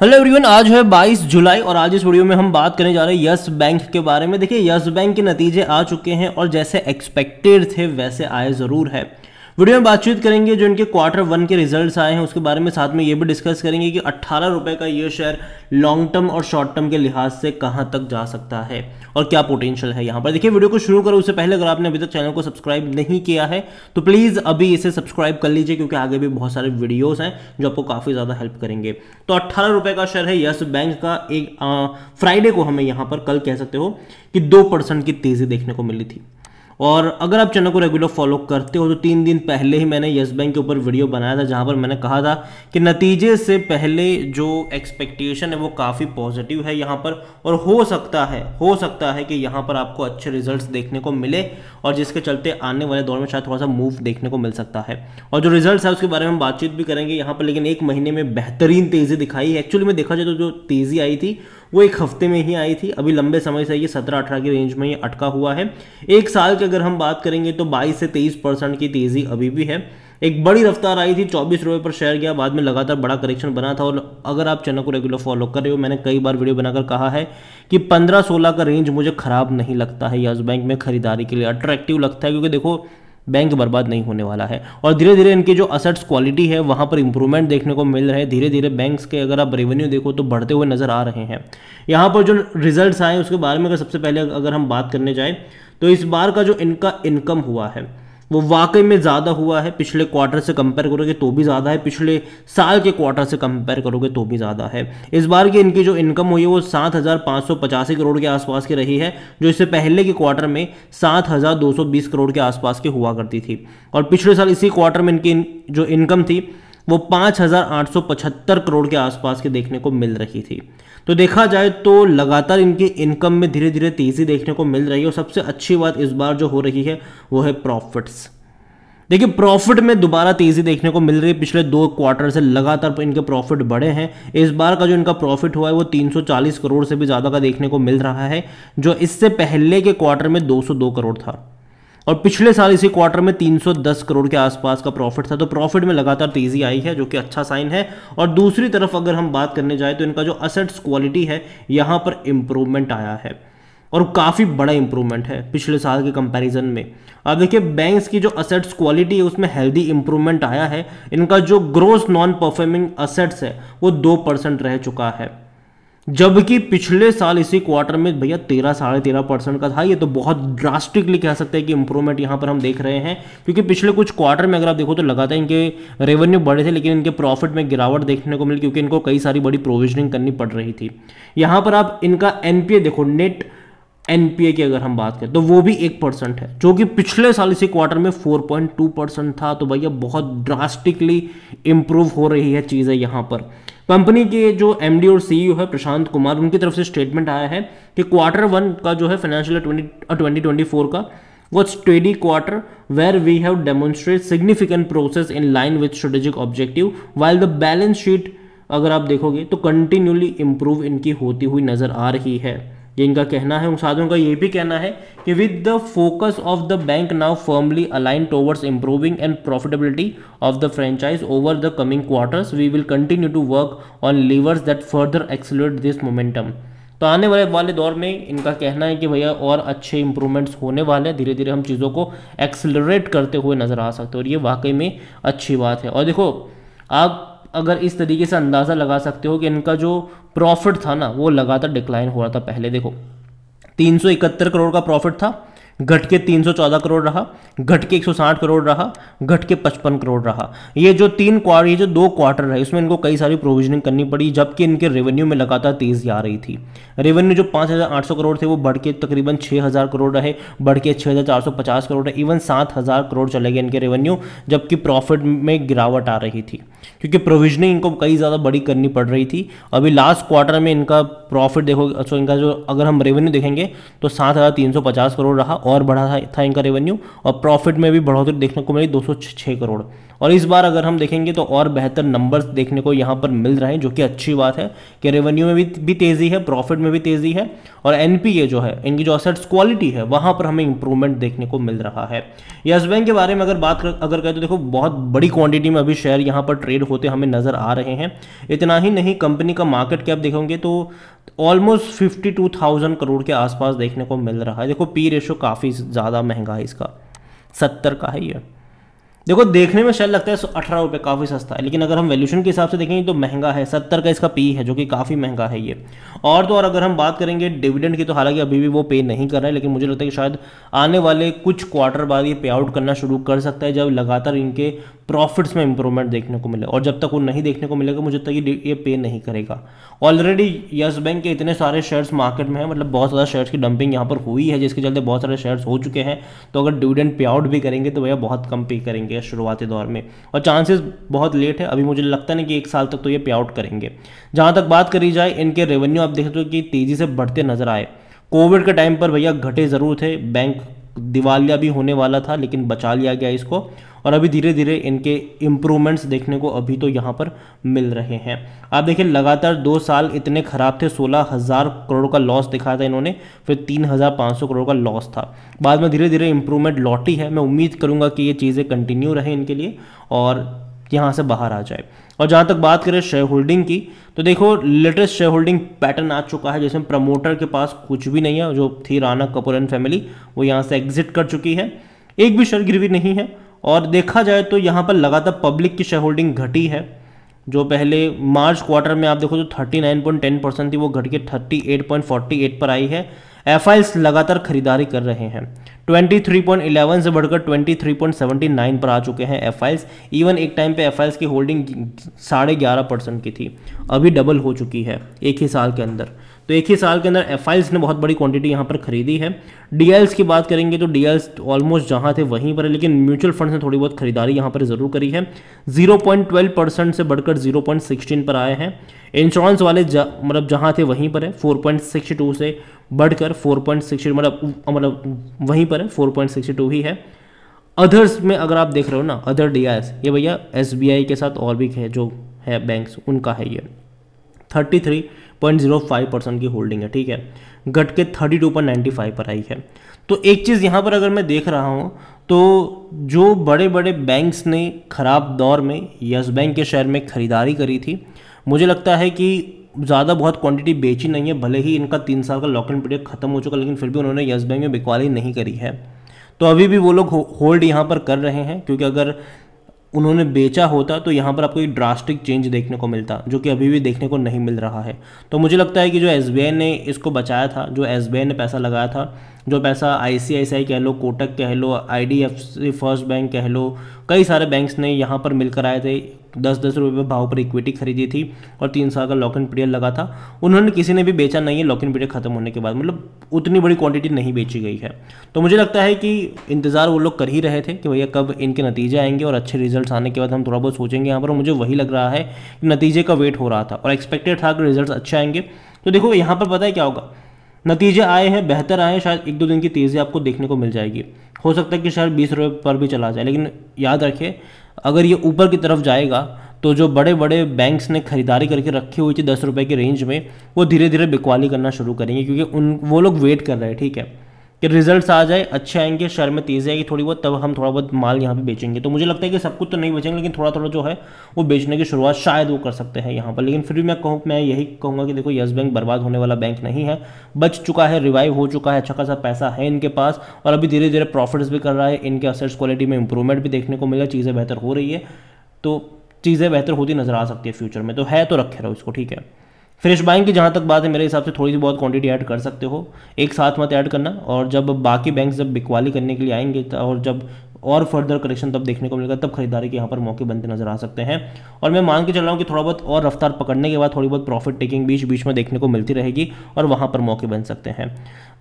Hello everyone आज है 22 जुलाई और आज इस वीडियो में हम बात करने जा रहे हैं यस बैंक के बारे में। देखिए, यस बैंक के नतीजे आ चुके हैं और जैसे एक्सपेक्टेड थे, वैसे आए ज़रूर है। वीडियो में बातचीत करेंगे जो इनके क्वार्टर वन के रिजल्ट्स आए हैं, उसके बारे में साथ में ये भी डिस्कस करेंगे कि अट्ठारह रुपए का ये शेयर लॉन्ग टर्म और शॉर्ट टर्म के लिहाज से कहाँ तक जा सकता है और क्या पोटेंशियल है यहाँ पर। देखिए, वीडियो को शुरू करो, उससे पहले अगर आपने अभी तक चैनल को सब्सक्राइब नहीं किया है तो प्लीज़ अभी इसे सब्सक्राइब कर लीजिए, क्योंकि आगे भी बहुत सारे वीडियोज़ हैं जो आपको काफ़ी ज़्यादा हेल्प करेंगे। तो अट्ठारह रुपए का शेयर है, यस बैंक का एक फ्राइडे को हमें यहाँ पर कल कह सकते हो कि दो परसेंट की तेज़ी देखने को मिली थी। और अगर आप चैनल को रेगुलर फॉलो करते हो तो तीन दिन पहले ही मैंने यस बैंक के ऊपर वीडियो बनाया था, जहाँ पर मैंने कहा था कि नतीजे से पहले जो एक्सपेक्टेशन है, वो काफ़ी पॉजिटिव है यहाँ पर, और हो सकता है, हो सकता है कि यहाँ पर आपको अच्छे रिजल्ट्स देखने को मिले, और जिसके चलते आने वाले दौर में शायद थोड़ा सा मूव देखने को मिल सकता है। और जो रिज़ल्ट है, उसके बारे में हम बातचीत भी करेंगे यहाँ पर, लेकिन एक महीने में बेहतरीन तेज़ी दिखाई है। एक्चुअली में देखा जाए तो जो तेज़ी आई थी वो एक हफ़्ते में ही आई थी। अभी लंबे समय से ये सत्रह अठारह की रेंज में ये अटका हुआ है। एक साल की अगर हम बात करेंगे तो बाईस से तेईस परसेंट की तेज़ी अभी भी है। एक बड़ी रफ्तार आई थी, चौबीस रुपये पर शेयर गया, बाद में लगातार बड़ा करेक्शन बना था और अगर आप चैनल को रेगुलर फॉलो कर रहे हो, मैंने कई बार वीडियो बनाकर कहा है कि पंद्रह सोलह का रेंज मुझे खराब नहीं लगता है। यस बैंक में खरीदारी के लिए अट्रैक्टिव लगता है, क्योंकि देखो बैंक बर्बाद नहीं होने वाला है। और धीरे धीरे इनके जो असेट्स क्वालिटी है, वहाँ पर इंप्रूवमेंट देखने को मिल रहे हैं। धीरे धीरे बैंक्स के अगर आप रेवेन्यू देखो तो बढ़ते हुए नज़र आ रहे हैं। यहाँ पर जो रिज़ल्ट आए, उसके बारे में अगर सबसे पहले अगर हम बात करने जाए तो इस बार का जो इनका इनकम हुआ है वो वाकई में ज़्यादा हुआ है, पिछले क्वार्टर से कंपेयर करोगे तो भी ज़्यादा है, पिछले साल के क्वार्टर से कंपेयर करोगे तो भी ज़्यादा है। इस बार की इनकी जो इनकम हुई है वो सात हज़ार पाँच सौ पचासी करोड़ के आसपास की रही है, जो इससे पहले के क्वार्टर में सात हज़ार दो सौ बीस करोड़ के आसपास की हुआ करती थी। और पिछले साल इसी क्वार्टर में इनकी जो इनकम थी वो पाँच हज़ार आठ सौ पचहत्तर करोड़ के आसपास के देखने को मिल रही थी। तो देखा जाए तो लगातार इनकी इनकम में धीरे धीरे तेज़ी देखने को मिल रही है और सबसे अच्छी बात इस बार जो हो रही है, वो है प्रॉफिट्स। देखिए, प्रॉफिट में दोबारा तेज़ी देखने को मिल रही है। पिछले दो क्वार्टर से लगातार इनके प्रॉफिट बढ़े हैं। इस बार का जो इनका प्रॉफिट हुआ है, वो 340 करोड़ से भी ज़्यादा का देखने को मिल रहा है, जो इससे पहले के क्वार्टर में 202 करोड़ था। और पिछले साल इसी क्वार्टर में 310 करोड़ के आसपास का प्रॉफिट था तो प्रॉफिट में लगातार तेज़ी आई है, जो कि अच्छा साइन है। और दूसरी तरफ़ अगर हम बात करने जाए तो इनका जो असेट्स क्वालिटी है, यहाँ पर इंप्रूवमेंट आया है। और काफ़ी बड़ा इंप्रूवमेंट है पिछले साल के कंपैरिजन में। अब देखिए बैंक्स की जो असेट्स क्वालिटी है, उसमें हेल्दी इंप्रूवमेंट आया है। इनका जो ग्रोस नॉन परफॉर्मिंग असेट्स है, वो दो परसेंट रह चुका है। जबकि पिछले साल इसी क्वार्टर में भैया तेरह, साढ़े तेरह परसेंट का था। ये तो बहुत ड्रास्टिकली कह सकते हैं कि इंप्रूवमेंट यहाँ पर हम देख रहे हैं। क्योंकि पिछले कुछ क्वार्टर में अगर आप देखो तो लगातार इनके रेवेन्यू बढ़े थे, लेकिन इनके प्रॉफिट में गिरावट देखने को मिली, क्योंकि इनको कई सारी बड़ी प्रोविजनिंग करनी पड़ रही थी। यहाँ पर आप इनका एनपीए देखो नेट एनपीए की अगर हम बात करें तो वो भी एक परसेंट है, जो कि पिछले साल इसी क्वार्टर में 4.2 परसेंट था। तो भैया बहुत ड्रास्टिकली इंप्रूव हो रही है चीज़ें यहाँ पर। कंपनी के जो एमडी और सीईओ है, प्रशांत कुमार, उनकी तरफ़ से स्टेटमेंट आया है कि क्वार्टर वन का जो है financial twenty twenty twenty four का, वो steady quarter where we have demonstrate significant process in line with strategic objective while the balance sheet अगर आप देखोगे तो कंटिन्यूली इंप्रूव इनकी होती हुई नज़र आ रही है। ये इनका कहना है, उन साधुओं का ये भी कहना है कि with the focus of the bank now firmly align towards improving and profitability of the franchise over the coming quarters we will continue to work on levers that further accelerate this momentum तो आने वाले वाले दौर में इनका कहना है कि भैया और अच्छे इंप्रूवमेंट्स होने वाले हैं धीरे धीरे हम चीज़ों को एक्सलरेट करते हुए नज़र आ सकते हैं और ये वाकई में अच्छी बात है। और देखो, आप अगर इस तरीके से अंदाज़ा लगा सकते हो कि इनका जो प्रॉफिट था ना, वो लगातार डिक्लाइन हो रहा था पहले, देखो, तीन सौ इकहत्तर करोड़ का प्रॉफिट था घट के 314 करोड़ रहा घट के 160 करोड़ रहा घट के 55 करोड़ रहा। ये जो तीन क्वार्टर ये जो दो क्वार्टर है इसमें इनको कई सारी प्रोविजनिंग करनी पड़ी जबकि इनके रेवेन्यू में लगातार तेज़ी आ रही थी। रेवेन्यू जो 5,800 करोड़ थे वो बढ़ के तकरीबन 6,000 करोड़ रहे बढ़ के 6,450 करोड़ रहे इवन 7,000 करोड़ चले गए इनके रेवेन्यू जबकि प्रॉफिट में गिरावट आ रही थी। क्योंकि प्रोविजनिंग इनको कई ज़्यादा बड़ी करनी पड़ रही थी। अभी लास्ट क्वार्टर में इनका प्रॉफिट देखो इनका जो अगर हम रेवेन्यू देखेंगे तो सात हज़ार तीन सौ पचास करोड़ रहा और बढ़ा था, था इनका रेवेन्यू और प्रॉफिट में भी बढ़ोतरी देखने को मिली दो करोड़। और इस बार अगर हम देखेंगे तो और बेहतर नंबर्स देखने को यहाँ पर मिल रहे हैं जो कि अच्छी बात है कि रेवेन्यू में भी भी तेज़ी है प्रॉफिट में भी तेज़ी है और एनपीए जो है इनकी जो असेट्स क्वालिटी है वहाँ पर हमें इंप्रूवमेंट देखने को मिल रहा है। यस बैंक के बारे में अगर बात कर अगर करें तो देखो बहुत बड़ी क्वांटिटी में अभी शेयर यहाँ पर ट्रेड होते हमें नज़र आ रहे हैं। इतना ही नहीं कंपनी का मार्केट कैप देखोगे तो almost fifty two thousand crore के आसपास देखने को मिल रहा है। देखो पी रेशो काफ़ी ज़्यादा महँगा है इसका। सत्तर का है ये। देखो, देखने में शायद लगता है अठारह रुपये काफ़ी सस्ता है, लेकिन अगर हम वैल्यूशन के हिसाब से देखेंगे तो महँगा है, सत्तर का इसका पी है, जो कि काफ़ी महँगा है ये। और तो और अगर हम बात करेंगे डिविडेंड की तो हालाँकि अभी भी वो पे नहीं कर रहा है, लेकिन मुझे लगता है कि शायद आने वाले कुछ क्वार्टर बाद ये पे आउट करना शुरू कर सकता है, जब लगातार इनके प्रॉफिट्स में इंप्रूवमेंट देखने को मिले। और जब तक वो नहीं देखने को मिलेगा, मुझे तक ये पे नहीं करेगा। ऑलरेडी यस बैंक के इतने सारे शेयर्स मार्केट में हैं मतलब बहुत ज़्यादा शेयर्स की डंपिंग यहाँ पर हुई है, जिसके चलते बहुत सारे शेयर्स हो चुके हैं। तो अगर डिविडेंड पे आउट भी करेंगे तो भैया बहुत कम पे करेंगे। शुरुआती दौर में। और चांसेस बहुत लेट है। अभी मुझे लगता नहीं कि एक साल तक तो ये पे आउट करेंगे। जहाँ तक बात करी जाए, इनके रेवेन्यू आप देखते हो कि तेज़ी से बढ़ते नज़र आए। कोविड के टाइम पर भैया घटे ज़रूर थे। बैंक दिवालिया भी होने वाला था, लेकिन बचा लिया गया इसको। और अभी धीरे धीरे इनके इम्प्रूवमेंट्स देखने को अभी तो यहाँ पर मिल रहे हैं। आप देखिए, लगातार दो साल इतने ख़राब थे, सोलह हज़ार करोड़ का लॉस दिखाया था इन्होंने, फिर तीन हज़ार पाँच सौ करोड़ का लॉस था। बाद में धीरे धीरे इम्प्रूवमेंट लौटी है। मैं उम्मीद करूँगा कि ये चीज़ें कंटिन्यू रहें इनके लिए और यहाँ से बाहर आ जाए। और जहाँ तक बात करें शेयर होल्डिंग की तो देखो लेटेस्ट शेयर होल्डिंग पैटर्न आ चुका है, जिसमें प्रमोटर के पास कुछ भी नहीं है, जो थी राना कपूर एंड फैमिली वो यहाँ से एग्जिट कर चुकी है। एक भी शेयर गिरवी नहीं है, और देखा जाए तो यहाँ पर लगातार पब्लिक की शेयर होल्डिंग घटी है। जो पहले मार्च क्वार्टर में आप देखो तो 39.10 परसेंट थी, वो घट के 38.48 पर आई है। एफ़ लगातार खरीदारी कर रहे हैं। 23.11 से बढ़कर 23.79 पर आ चुके हैं एफ़ इवन एक टाइम पे एफ़ की होल्डिंग साढ़े ग्यारह परसेंट की थी। अभी डबल हो चुकी है, एक ही साल के अंदर। तो एक ही साल के अंदर एफ़ ने बहुत बड़ी क्वांटिटी यहाँ पर खरीदी है। डी की बात करेंगे तो डी ऑलमोस्ट जहाँ थे वहीं पर है, लेकिन म्यूचुअल फंड ने थोड़ी बहुत खरीदारी यहाँ पर ज़रूर करी है। 0.12 परसेंट से बढ़कर 0.16 पर आए हैं। इंश्योरेंस वाले मतलब जहाँ थे वहीं पर है 4.62 से बढ़कर 4.60 मतलब मतलब वहीं पर है 4.62 ही है। अदर्स में अगर आप देख रहे हो ना अदर डी ये भैया एसबीआई के साथ और भी है जो है बैंक्स उनका है ये। Thirty three point zero five percent की होल्डिंग है, ठीक है? घट के thirty two point ninety five पर आई है। तो एक चीज़ यहाँ पर अगर मैं देख रहा हूँ तो जो बड़े बड़े बैंक्स ने ख़राब दौर में, यस बैंक के शेयर में ख़रीदारी करी थी, मुझे लगता है कि ज़्यादा बहुत क्वांटिटी बेची नहीं है, भले ही इनका तीन साल का लॉक इन पीरियड खत्म हो चुका, लेकिन फिर भी उन्होंने यस बैंक में बिकवाली नहीं करी है। तो अभी भी वो लोग होल्ड यहाँ पर कर रहे हैं, क्योंकि अगर उन्होंने बेचा होता तो यहाँ पर आपको एक ड्रास्टिक चेंज देखने को मिलता, जो कि अभी भी देखने को नहीं मिल रहा है। तो मुझे लगता है कि जो एसबीआई ने इसको बचाया था, जो एसबीआई ने पैसा लगाया था, जो पैसा आई कह लो, कोटक कह लो आई फ़र्स्ट बैंक कह लो, कई सारे बैंक्स ने यहाँ पर मिलकर आए थे। दस दस रुपये भाव पर इक्विटी खरीदी थी और तीन साल का लॉक इन पीरियड लगा था। उन्होंने किसी ने भी बेचा नहीं है लॉक इन पीरियड खत्म होने के बाद। मतलब उतनी बड़ी क्वांटिटी नहीं बेची गई है। तो मुझे लगता है कि इंतज़ार वो लोग कर ही रहे थे कि भैया कब इनके नतीजे आएँगे और अच्छे रिज़ल्ट आने के बाद हम थोड़ा बहुत सोचेंगे यहाँ पर। मुझे वही लग रहा है कि नतीजे का वेट हो रहा था और एक्सपेक्टेड था कि रिज़ल्ट अच्छे आएँगे। तो देखो, यहाँ पर पता है क्या होगा? नतीजे आए हैं, बेहतर आए हैं, शायद एक दो दिन की तेज़ी आपको देखने को मिल जाएगी। हो सकता है कि शायद बीस रुपये पर भी चला जाए, लेकिन याद रखिए अगर ये ऊपर की तरफ़ जाएगा तो जो बड़े बड़े बैंक्स ने खरीदारी करके रखी हुई थी दस रुपये की रेंज में, वो धीरे धीरे बिकवाली करना शुरू करेंगे, क्योंकि उन, वो लोग वेट कर रहे हैं, ठीक है? कि रिजल्ट्स आ जाए, अच्छे आएँगे, शहर में तेज़ी आएगी थोड़ी बहुत, तब हम थोड़ा बहुत माल यहाँ पे बेचेंगे। तो मुझे लगता है कि सब कुछ तो नहीं बेचेंगे, लेकिन थोड़ा थोड़ा जो है, वो बेचने की शुरुआत शायद वो कर सकते हैं यहाँ पर। लेकिन फिर भी मैं कहूँ, मैं यही कहूँगा कि देखो, यस बैंक बर्बाद होने वाला बैंक नहीं है। बच चुका है रिवाइव हो चुका है अच्छा खासा पैसा है इनके पास, और अभी धीरे धीरे प्रॉफिट्स भी कर रहा है, इनके असेट्स क्वालिटी में इंप्रूवमेंट भी देखने को मिला, चीज़ें बेहतर हो रही है। तो चीज़ें बेहतर होती नज़र आ सकती है फ्यूचर में तो है तो रखे रहो इसको, ठीक है? फ्रेश बाइंग की जहाँ तक बात है, मेरे हिसाब से थोड़ी सी बहुत क्वांटिटी ऐड कर सकते हो। एक साथ मत ऐड करना और जब बाकी बैंक जब बिकवाली करने के लिए आएँगे और जब और फर्दर करेक्शन तब देखने को मिलेगा, तब खरीदारी के यहाँ पर मौके बनते नज़र आ सकते हैं। और मैं मान के चल रहा हूँ कि थोड़ा बहुत और रफ्तार पकड़ने के बाद थोड़ी बहुत प्रॉफिट टेकिंग बीच बीच में देखने को मिलती रहेगी और वहाँ पर मौके बन सकते हैं।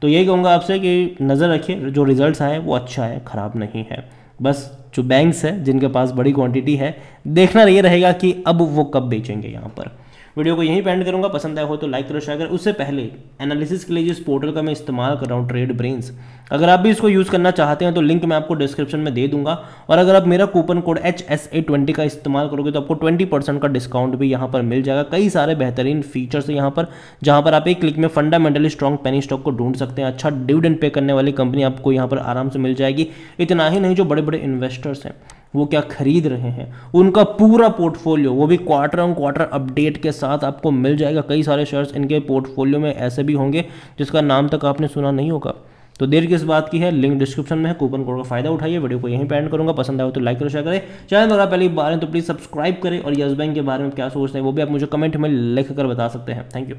तो यही कहूँगा आपसे कि नज़र रखिए, जो रिज़ल्ट आए वो अच्छा है, ख़राब नहीं है। बस जो बैंक्स है, जिनके पास बड़ी क्वांटिटी है, देखना ये रहेगा कि अब वो कब बेचेंगे यहाँ पर। वीडियो को यहीं पेंड करूँगा। पसंद आया हो तो लाइक करो शेयर करो। उससे पहले एनालिसिस के लिए जिस पोर्टल का मैं इस्तेमाल कर रहा हूँ ट्रेड ब्रेन्स अगर आप भी इसको यूज़ करना चाहते हैं तो लिंक मैं आपको डिस्क्रिप्शन में दे दूँगा। और अगर आप मेरा coupon code H S A twenty का इस्तेमाल करोगे तो आपको ट्वेंटी परसेंट का डिस्काउंट भी यहाँ पर मिल जाएगा। कई सारे बेहतरीन फीचर्स है यहाँ पर, जहाँ पर आप एक क्लिक में फंडामेंटली स्ट्रॉन्ग पेनी स्टॉक को ढूंढ सकते हैं। अच्छा डिविडेंड पे करने वाली कंपनी आपको यहाँ पर आराम से मिल जाएगी। इतना ही नहीं, जो बड़े बड़े इन्वेस्टर्स हैं। वो क्या खरीद रहे हैं? उनका पूरा पोर्टफोलियो वो भी क्वार्टर ऑन क्वार्टर अपडेट के साथ आपको मिल जाएगा। कई सारे शेयर्स इनके पोर्टफोलियो में ऐसे भी होंगे, जिसका नाम तक आपने सुना नहीं होगा। तो देर किस बात की है? लिंक डिस्क्रिप्शन में है कूपन कोड का फ़ायदा उठाइए। वीडियो को यहीं पे एंड करूँगा। पसंद आए तो लाइक करो शेयर करें। चैनल अगर पहली बार हैं तो प्लीज़ सब्सक्राइब करें। और यस बैंक के बारे में क्या सोचते हैं, वो भी आप मुझे कमेंट में लिख कर बता सकते हैं। Thank you